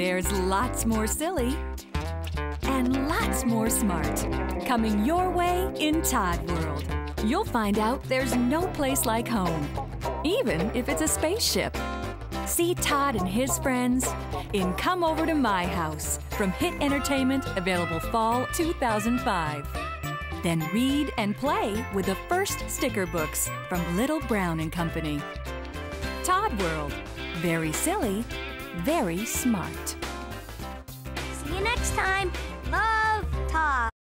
There's lots more silly and lots more smart coming your way in Todd World. You'll find out there's no place like home, even if it's a spaceship. See Todd and his friends in Come Over to My House from Hit Entertainment, available fall 2005. Then read and play with the first sticker books from Little Brown and Company. Todd World. Very silly, very smart. See you next time. Todd.